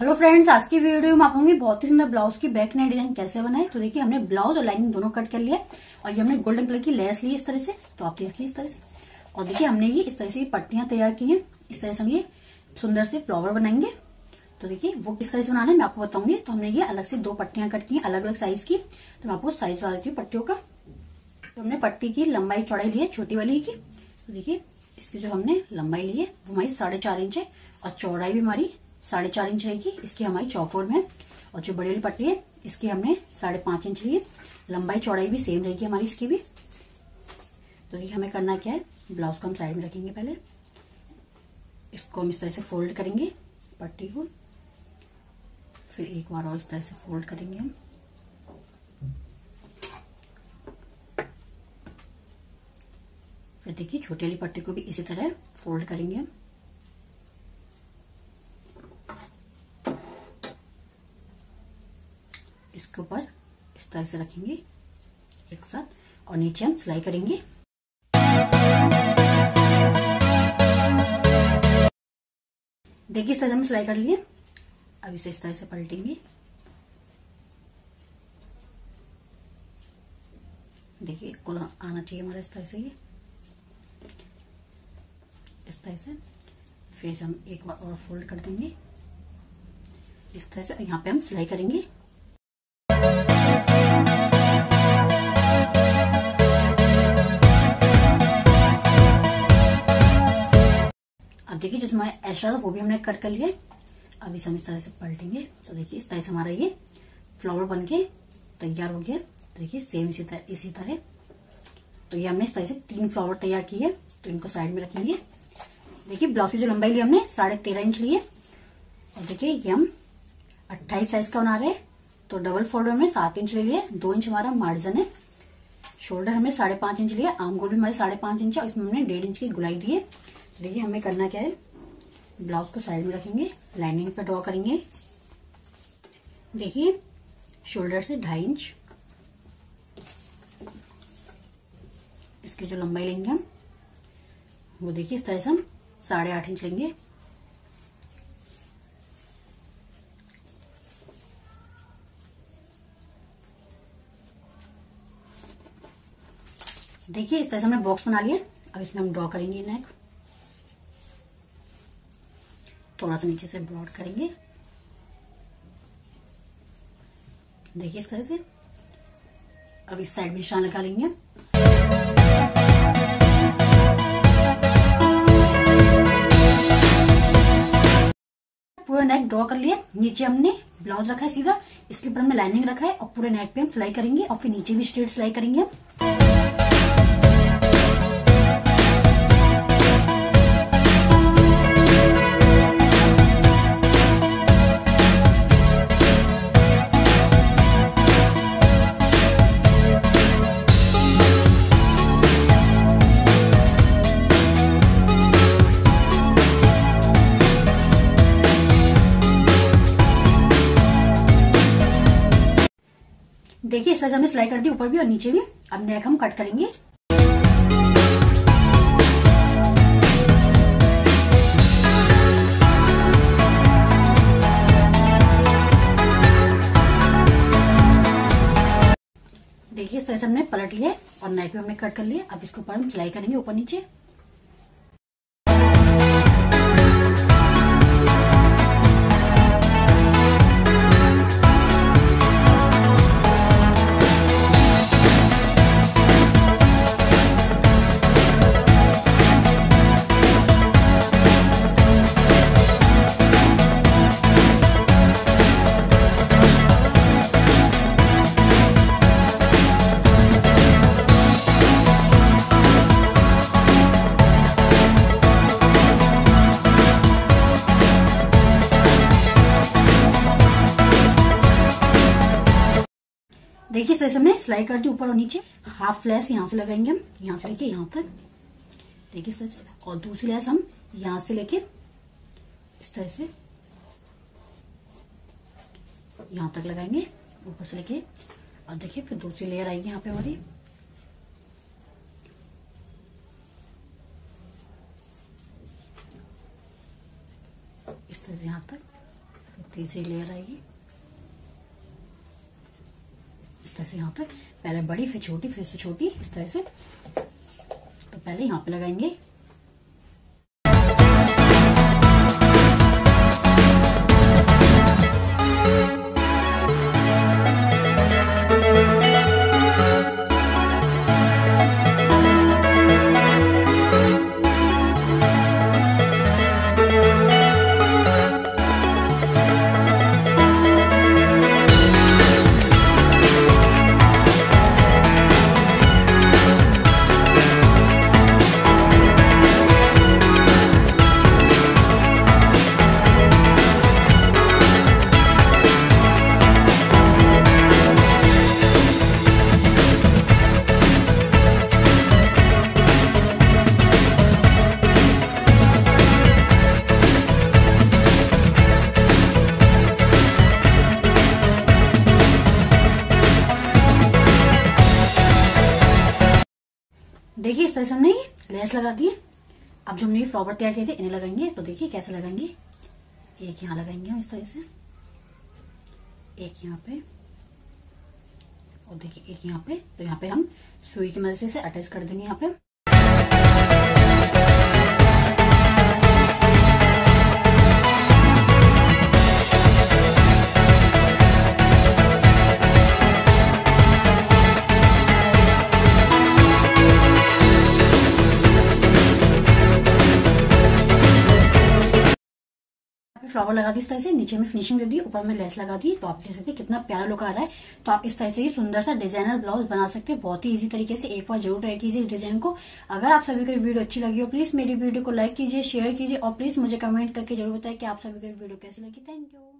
Hello friends आज की video में आप होंगे बहुत ही सुंदर ब्लाउज की बैक नेक डिज़ाइन कैसे बनाए? तो देखिए, हमने ब्लाउज और लाइनिंग दोनों कट कर लिया और ये हमने गोल्डन कलर की लेस ली इस तरह से तो आप देख देखिए इस तरह से। और देखिए, हमने ये इस तरह से पट्टियाँ तैयार की हैं। इस तरह से हम ये सुंदर से फ्लावर बनाएँगे। तो देखिए, वो किस तरह से बनाना है, मैं आपको बताऊँगी। तो हमने ये अलग से दो पट्टियाँ कट की अलग अलग साइज़ की। तो मैं आपको साइज़ बता देती हूँ पट्टियों का। तो हमने पट्टी की लंबाई चौड़ाई ली है, छोटी वाली की। तो इसकी जो हमने लंबाई ली है, वो हमारी साढ़े चार इंच है और चौड़ाई भी हमारी साढ़े चार इंच रहेगी इसकी हमारी चौकोर में और जो बड़ी वाली पट्टी है, इसकी हमने साढ़े पाँच इंच ली है। लंबाई चौड़ाई भी सेम रहेगी हमारी इसकी भी। तो देखिए हमें करना क्या है, ब्लाउज को हम साइड में रखेंगे पहले। इसको हम इस तरह से फोल्ड करेंगे, पट्टी को। फिर एक बार और इस तरह से फोल्ड करेंगे हम। फिर देखिए, छोटी वाली पट्टी को भी इसी तरह फोल्ड करेंगे हम इसके ऊपर तरह से रखेंगे। एक साथ। और नीचे हम सिलाई करेंगे। देखिए, इस तरह हम सिलाई कर लिए अब इसे इस तरह से पलटेंगे। देखिए कुल आना चाहिए हमारा इस तरह से ये। इस तरह से। फिर हम एक बार और फोल्ड कर देंगे। इस तरह से यहाँ पे हम सिलाई करेंगे। देखिए, जो हमारे था वो भी हमने कट कर लिया अब इसे हम इस तरह से पलटेंगे। तो देखिए, इस तरह से हमारा ये फ्लावर बन के तैयार हो गया। तो देखिए सेम इसी तरह इसी तरह। तो ये हमने इस तरह से तीन फ्लावर तैयार किए तो इनको साइड में रखेंगे। देखिए ब्लाउज की जो लंबाई ली हमने, साढ़े तेरह इंच लिए और देखिए, ये हम अट्ठाईस साइज़ का बना रहे हैं। तो डबल फोल्डर में सात इंच ले लिए। दो इंच हमारा मार्जिन है। शोल्डर हमने साढ़े पाँच इंच लिया। आम गोल भी हमारे साढ़े पाँच इंच है। और इसमें हमने डेढ़ इंच की गुलाई दी है। देखिए, हमें करना क्या है? ब्लाउज को साइड में रखेंगे, लाइनिंग पे ड्रॉ करेंगे। देखिए शोल्डर से ढाई इंच इसकी जो लंबाई लेंगे हम, वो देखिए, इस तरह से हम साढ़े आठ इंच लेंगे। देखिए, इस तरह से हमने बॉक्स बना लिया। अब इसमें हम ड्रॉ करेंगे नेक थोड़ा सा नीचे से ब्रॉड करेंगे। देखिए इस तरह से अब इस साइड भी निशान लगा लेंगे पूरा नेक ड्रॉ कर लिया नीचे हमने ब्लाउज रखा है सीधा। इसके ऊपर हमने लाइनिंग रखा है और पूरे नेक पे हम सिलाई करेंगे और फिर नीचे भी स्ट्रेट सिलाई करेंगे देखिए इस तरह हमने सिलाई कर दी ऊपर भी और नीचे भी। अब नेक हम कट करेंगे। देखिए इस तरह से हमने पलट लिया और नाइफ भी हमने कट कर लिया अब इसके ऊपर हम सिलाई करेंगे ऊपर नीचे। तरह से हमने सिलाई कर दी ऊपर और नीचे। हाफ़ फ्लैश यहाँ से लगाएँगे हम, यहाँ से लेके यहाँ तक। देखिए इस तरह से। और दूसरी लैस हम यहाँ से लेके इस तरह से यहाँ तक लगाएँगे, ऊपर से लेके। और देखिए, फिर दूसरी लेयर आएगी यहाँ पे हमारी। इस तरह से यहाँ तक तीसरी लेयर आएगी इस तरह से यहाँ पर, पहले बड़ी, फिर छोटी, फिर से छोटी, इस तरह से। तो पहले यहाँ पे लगाएँगे। तरह हमने लेस लगा दी अब जो हमने फ्लावर तैयार किए थे, इन्हें लगाएँगे तो देखिए कैसे लगाएँगे। एक यहाँ लगाएँगे हम इस तरह से। एक यहाँ पे। और देखिए, एक यहाँ पे। तो यहाँ पे हम सुई की मदद से अटैच कर देंगे यहाँ पे। फ्लावर लगा दी इस तरह से, नीचे में फिनिशिंग दे दी, ऊपर में लेस लगा दी तो आप देख सकते कितना प्यारा लुक आ रहा है। तो आप इस तरह से ही सुंदर सा डिज़ाइनर ब्लाउज बना सकते हैं। बहुत ही इजी तरीके से एक बार ज़रूर ट्राई कीजिए इस डिज़ाइन को। अगर आप सभी को वीडियो अच्छी लगी हो प्लीज़ मेरी वीडियो को लाइक कीजिए शेयर कीजिए और प्लीज़ मुझे कमेंट करके ज़रूर बताए कि आप सभी को वीडियो कैसी लगी। Thank you